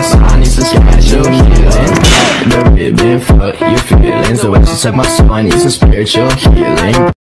my soul, I need some spiritual healing. The ribbon, fuck your feelings. The way she suck my soul, I need some spiritual healing.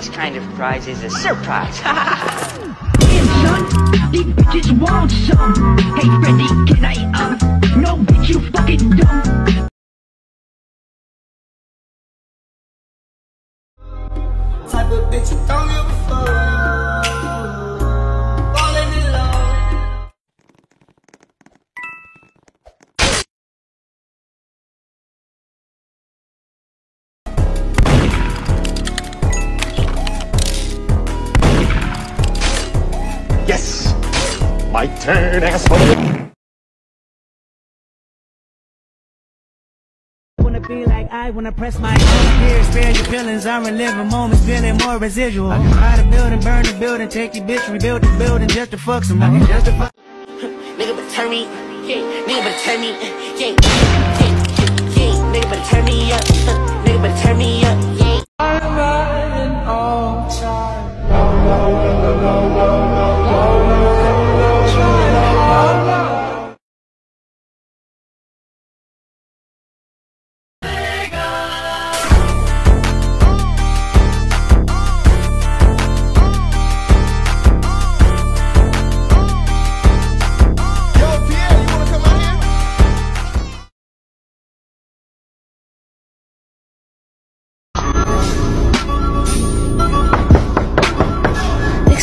Best kind of prize is a surprise. Damn, son, these bitches want some. Hey, Freddy, can I, um, no, bitch, you fucking dumb. Yes, my turn, asshole. Wanna be like I wanna press my own here, spare your feelings. I'm reliving moments, feeling more residual. I can buy the building, burn the building, take your bitch, rebuild the building just to fuck some more. fuck. Nigga better turn me, yeah. Nigga better turn me, yeah. Yeah, yeah, yeah. Nigga better turn me up, nigga better turn me up,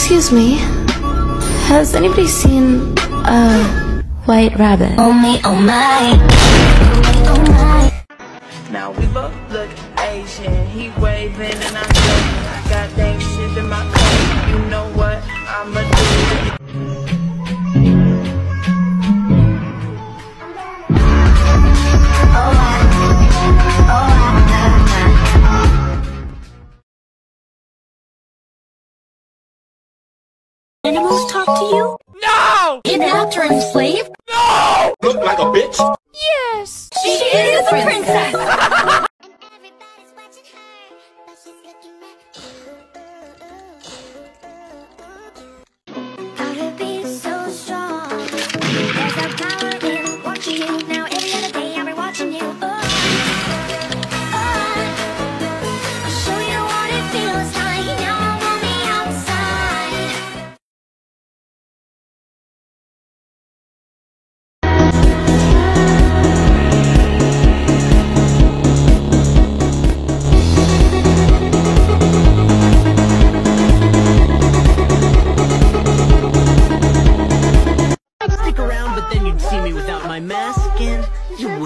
Excuse me. Has anybody seen a white rabbit? Oh me, oh my. Oh my. Now we both look Asian. He waving and I'm joking. I got dang shit in my coat. You know what I'ma do? No! Kidnapped or? No! Look like a bitch. Yes! She is a princess! Everybody's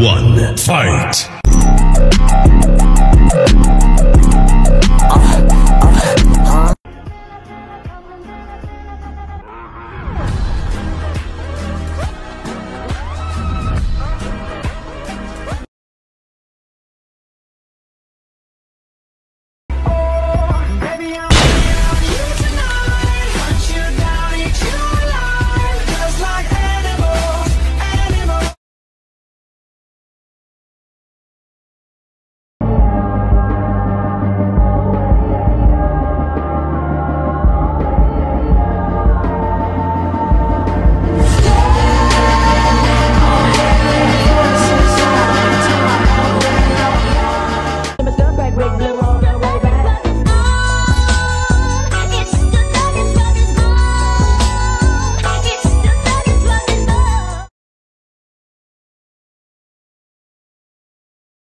one, fight!